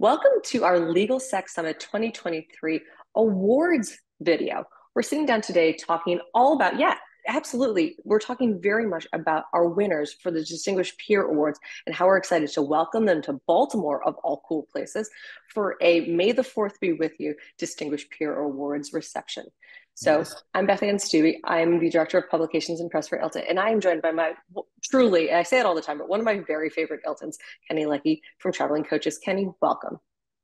Welcome to our LegalSEC Summit 2023 awards video. We're sitting down today talking all about, yeah, absolutely. We're talking very much about our winners for the Distinguished Peer Awards and how we're excited to welcome them to Baltimore, of all cool places, for a May the 4th Be With You Distinguished Peer Awards reception. So. I'm Beth Ann Stubbe. I'm the Director of Publications and Press for ILTA, and I am joined by my, truly, I say it all the time, but one of my very favorite ILTAns, Kenny Leckie from Traveling Coaches. Kenny, welcome.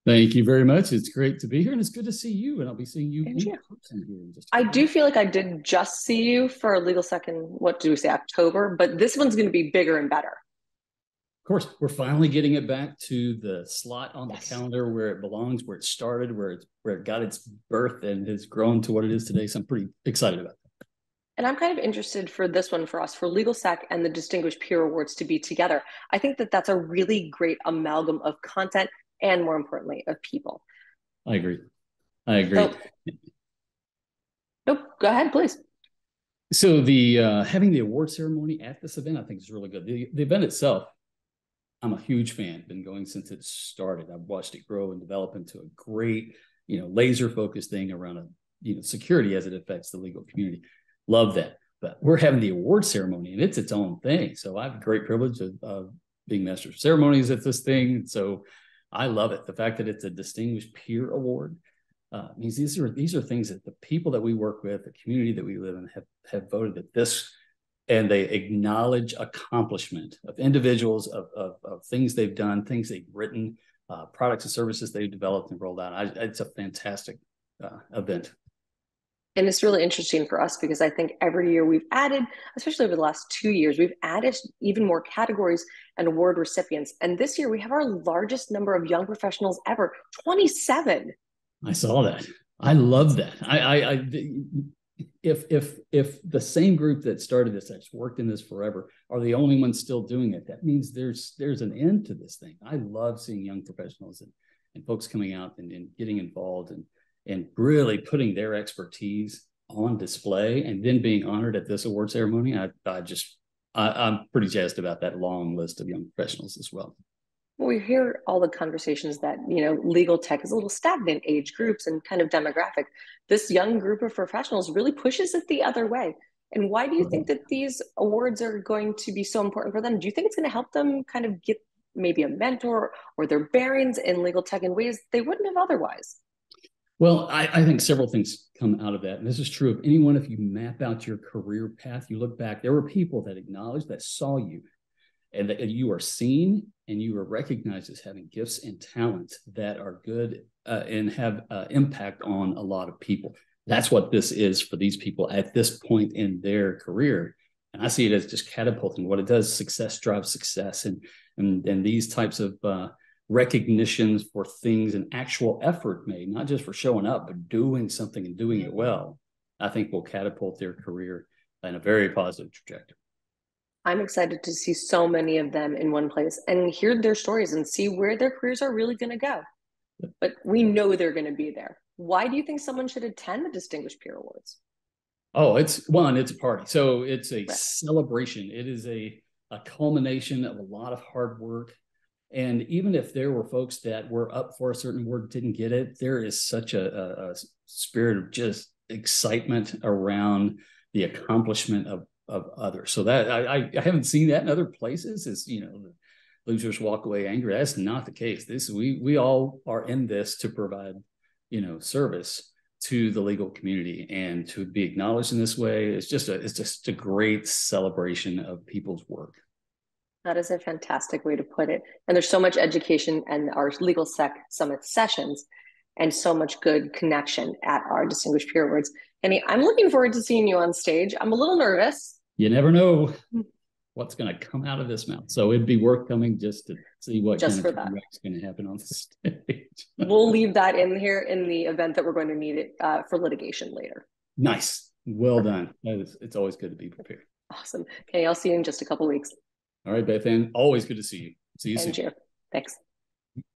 Thank you very much. It's great to be here, and it's good to see you. And I'll be seeing you in person here. In just I do feel like I did just see you for a legal second. What do we say, October? But this one's going to be bigger and better course, we're finally getting it back to the slot on yes. the calendar where it belongs, where it started, where it's where it got its birth and has grown to what it is today. So I'm pretty excited about that. And I'm kind of interested for this one for us, for LegalSEC and the Distinguished Peer Awards to be together. I think that that's a really great amalgam of content and, more importantly, of people. I agree. I agree. So, nope. Go ahead, please. So the uh, having the award ceremony at this event, I think is really good. The, the event itself I'm a huge fan. Been going since it started. I've watched it grow and develop into a great, you know, laser focused thing around a, you know, security as it affects the legal community. Love that. But we're having the award ceremony and it's its own thing. So I have a great privilege of, of being master of ceremonies at this thing. So I love it. The fact that it's a distinguished peer award uh, means these are these are things that the people that we work with, the community that we live in, have have voted that this and they acknowledge accomplishment of individuals of, of, of things they've done things they've written uh, products and services they've developed and rolled out. I, it's a fantastic uh, event. And it's really interesting for us because i think every year we've added especially over the last two years we've added even more categories and award recipients. And this year we have our largest number of young professionals ever 27 i saw that. I love that. I, I, I if if if the same group that started this that's worked in this forever are the only ones still doing it that means there's there's an end to this thing. I love seeing young professionals and, and folks coming out and, and getting involved and and really putting their expertise on display and then being honored at this award ceremony. I, I just I, i'm pretty jazzed about that long list of young professionals as well we hear all the conversations that you know legal tech is a little stagnant age groups and kind of demographic. This young group of professionals really pushes it the other way. And why do you mm-hmm. think that these awards are going to be so important for them? Do you think it's going to help them kind of get maybe a mentor or their bearings in legal tech in ways they wouldn't have otherwise? Well I, I think several things come out of that. And this is true of anyone. If you map out your career path you look back there were people that acknowledged that saw you and that you are seen and you are recognized as having gifts and talents that are good uh, and have uh, impact on a lot of people. That's what this is for these people at this point in their career. And I see it as just catapulting. What it does, success drives success, and and and these types of uh, recognitions for things and actual effort made, not just for showing up, but doing something and doing it well. I think will catapult their career in a very positive trajectory. I'm excited to see so many of them in one place and hear their stories and see where their careers are really going to go. But we know they're going to be there. Why do you think someone should attend the Distinguished Peer Awards? Oh, it's one, it's a party. So it's a right. celebration. It is a, a culmination of a lot of hard work. And even if there were folks that were up for a certain award didn't get it, there is such a, a, a spirit of just excitement around the accomplishment of of others. So that I, I haven't seen that in other places. Is you know losers walk away angry. That's not the case. This we we all are in this to provide you know service to the legal community and to be acknowledged in this way. It's just a it's just a great celebration of people's work. That is a fantastic way to put it. And there's so much education and our LegalSEC summit sessions and so much good connection at our distinguished peer awards. Annie, I'm looking forward to seeing you on stage. I'm a little nervous you never know what's going to come out of this mouth. So it'd be worth coming just to see what just kind of going to happen on the stage. we'll leave that in here in the event that we're going to need it uh, for litigation later. Nice. Well done. it's always good to be prepared. Awesome. Okay, I'll see you in just a couple weeks. All right, Beth Ann. Always good to see you. See you and soon. You. Thanks.